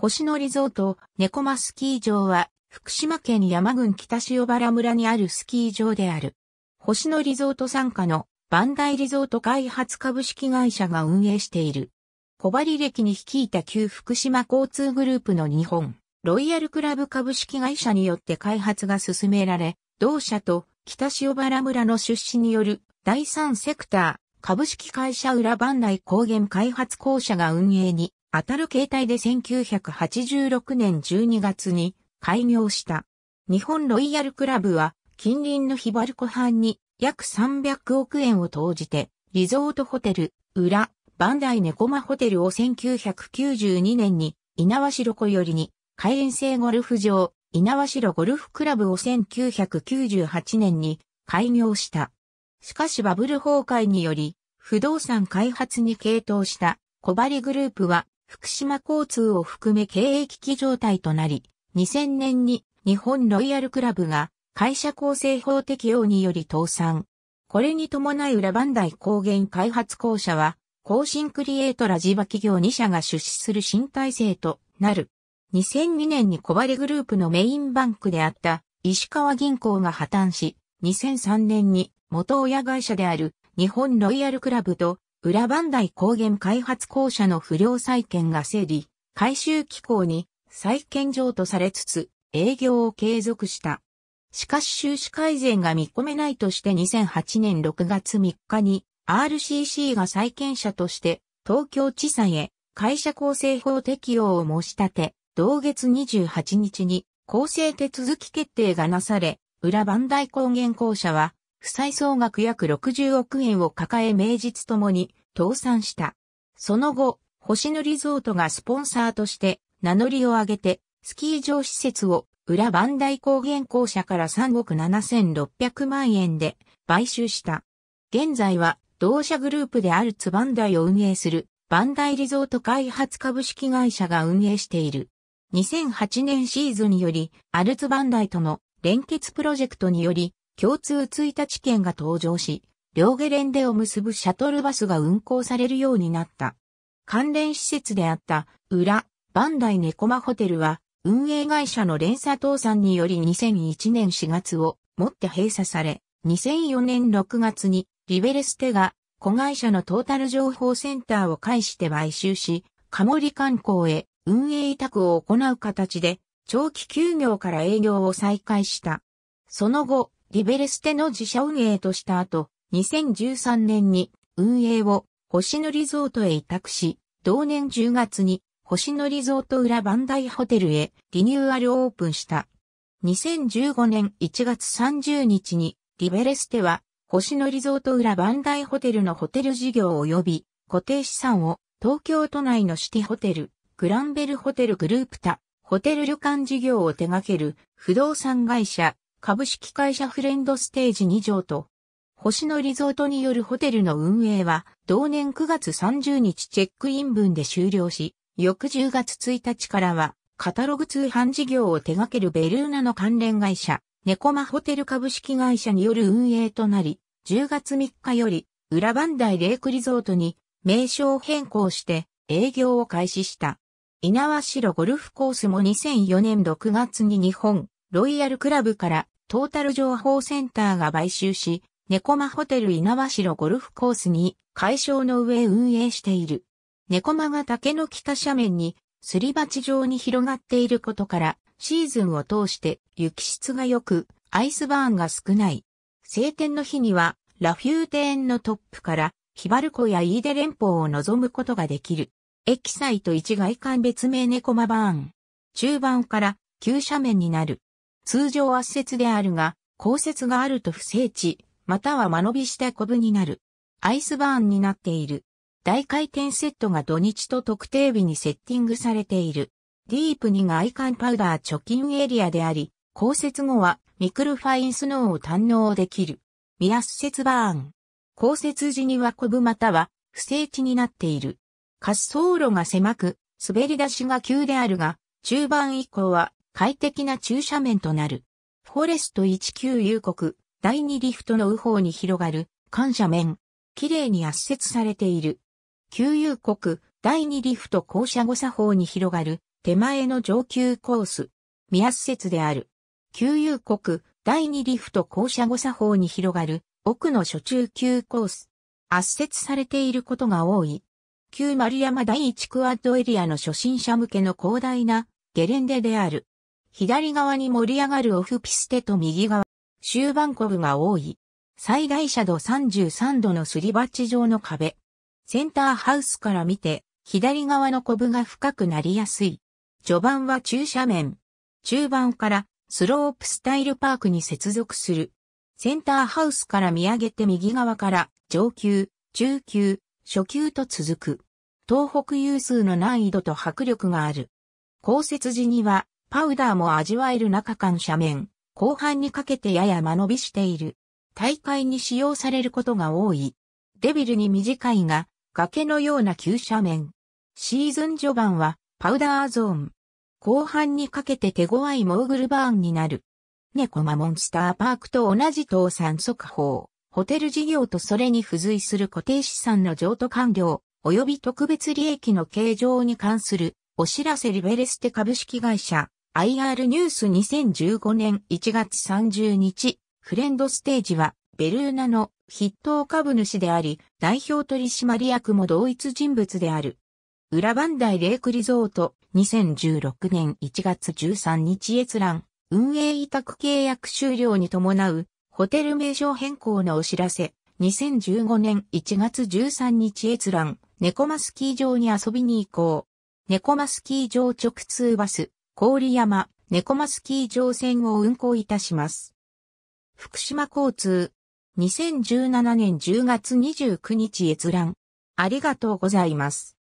星野リゾート、猫間スキー場は、福島県山郡北塩原村にあるスキー場である。星野リゾート参加のバンダイリゾート開発株式会社が運営している。小針歴に率いた旧福島交通グループの日本、ロイヤルクラブ株式会社によって開発が進められ、同社と北塩原村の出資による第三セクター株式会社裏バンダイ高原開発公社が運営に当たる形態で1986年12月に開業した。日本ロイヤルクラブは近隣のヒバルコ藩に約300億円を投じてリゾートホテル、裏、バンダイネコマホテルを1992年に稲城湖よりに海援性ゴルフ場、稲城ゴルフクラブを1998年に開業した。しかしバブル崩壊により不動産開発に傾倒した小針グループは福島交通を含め経営危機状態となり、2000年に日本ロイヤルクラブが会社構成法適用により倒産。これに伴い裏バンダイ高原開発公社は、更新クリエイトラジバ企業2社が出資する新体制となる。2002年に小針グループのメインバンクであった石川銀行が破綻し、2003年に元親会社である日本ロイヤルクラブと裏磐梯高原開発公社の不良債権が整理、回収機構に再建場とされつつ営業を継続した。しかし収支改善が見込めないとして2008年6月3日に RCC が債権者として東京地裁へ会社構成法適用を申し立て、同月28日に公正手続き決定がなされ、裏磐梯高原公社は負債総額約60億円を抱え名実ともに倒産した。その後、星野リゾートがスポンサーとして名乗りを上げてスキー場施設を裏磐梯高原校舎から3億7600万円で買収した。現在は同社グループであるツバンダイを運営するバンダイリゾート開発株式会社が運営している。2008年シーズンよりアルツバンダイとの連結プロジェクトにより共通1日券が登場し、両ゲレンデを結ぶシャトルバスが運行されるようになった。関連施設であった裏、バンダイネコマホテルは運営会社の連鎖倒産により2001年4月をもって閉鎖され、2004年6月にリベレステが子会社のトータル情報センターを介して買収し、カモリ観光へ運営委託を行う形で長期休業から営業を再開した。その後、リベレステの自社運営とした後、2013年に運営を星野リゾートへ委託し、同年10月に星野リゾート裏バンダイホテルへリニューアルオープンした。2015年1月30日にリベレステは星野リゾート裏バンダイホテルのホテル事業及び固定資産を東京都内のシティホテル、グランベルホテルグループタ、ホテル旅館事業を手掛ける不動産会社株式会社フレンドステージ2条と、星野リゾートによるホテルの運営は、同年9月30日チェックイン分で終了し、翌10月1日からは、カタログ通販事業を手掛けるベルーナの関連会社、ネコマホテル株式会社による運営となり、10月3日より、裏磐梯レイクリゾートに名称変更して営業を開始した。稲城ゴルフコースも2004年6月に日本ロイヤルクラブからトータル情報センターが買収し、ネコマホテル稲城ゴルフコースに解消の上運営している。ネコマが竹の北斜面にすり鉢状に広がっていることから、シーズンを通して雪質が良く、アイスバーンが少ない。晴天の日には、ラフューテ園のトップから、ヒバル湖やイーデ連峰を望むことができる。エキサイト1外観別名ネコマバーン。中盤から急斜面になる。通常圧雪であるが、降雪があると不整地、または間延びしたコブになる。アイスバーンになっている。大回転セットが土日と特定日にセッティングされている。ディープに外観パウダー貯金エリアであり、降雪後はミクルファインスノーを堪能できる。ミ圧雪バーン。降雪時にはコブまたは不整地になっている。滑走路が狭く、滑り出しが急であるが、中盤以降は快適な中斜面となる。フォレスト19遊国、第2リフトの右方に広がる、感謝面。綺麗に圧雪されている。旧遊国、第2リフト校舎後左方に広がる、手前の上級コース。宮施設である。旧友国第二リフト校舎後作法に広がる奥の初中級コース。圧接されていることが多い。旧丸山第一クワッドエリアの初心者向けの広大なゲレンデである。左側に盛り上がるオフピステと右側、終盤コブが多い。最大斜度33度のすり鉢状の壁。センターハウスから見て、左側のコブが深くなりやすい。序盤は中斜面。中盤からスロープスタイルパークに接続する。センターハウスから見上げて右側から上級、中級、初級と続く。東北有数の難易度と迫力がある。降雪時にはパウダーも味わえる中間斜面。後半にかけてやや間延びしている。大会に使用されることが多い。デビルに短いが崖のような急斜面。シーズン序盤はパウダーゾーン。後半にかけて手強いモーグルバーンになる。ネコマモンスターパークと同じ倒産速報。ホテル事業とそれに付随する固定資産の譲渡完了、及び特別利益の計上に関するお知らせリベレステ株式会社 IR ニュース2015年1月30日フレンドステージはベルーナの筆頭株主であり代表取締役も同一人物である。裏バンダイレイクリゾート2016年1月13日閲覧運営委託契約終了に伴うホテル名称変更のお知らせ2015年1月13日閲覧猫マスキー場に遊びに行こう。猫マスキー場直通バス郡山猫マスキー乗船を運行いたします。福島交通2017年10月29日閲覧ありがとうございます。